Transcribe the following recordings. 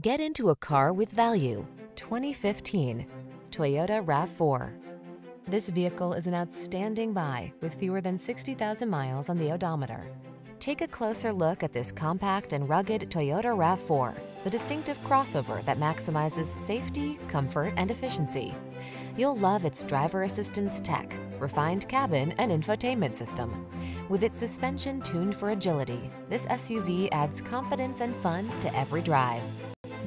Get into a car with value. 2015 Toyota RAV4. This vehicle is an outstanding buy with fewer than 60,000 miles on the odometer. Take a closer look at this compact and rugged Toyota RAV4, the distinctive crossover that maximizes safety, comfort, and efficiency. You'll love its driver assistance tech, refined cabin, and infotainment system. With its suspension tuned for agility, this SUV adds confidence and fun to every drive.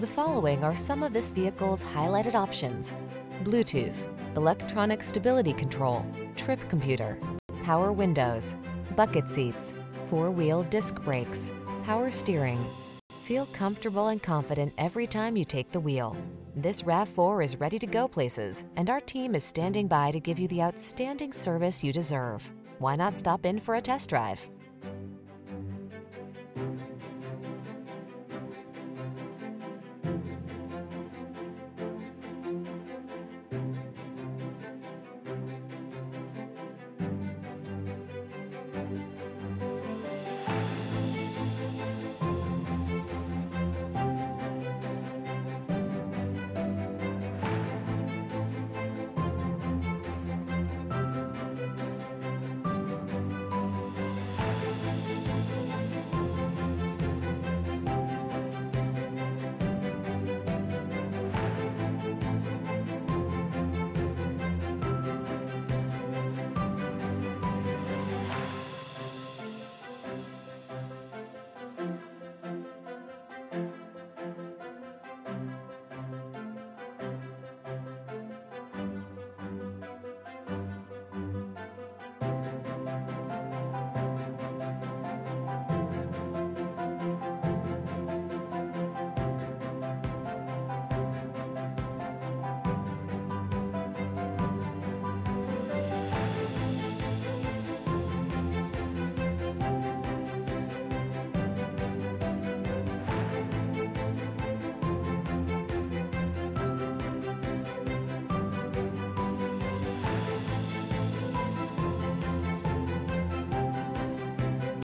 The following are some of this vehicle's highlighted options. Bluetooth, electronic stability control, trip computer, power windows, bucket seats, four-wheel disc brakes, power steering. Feel comfortable and confident every time you take the wheel. This RAV4 is ready to go places, and our team is standing by to give you the outstanding service you deserve. Why not stop in for a test drive?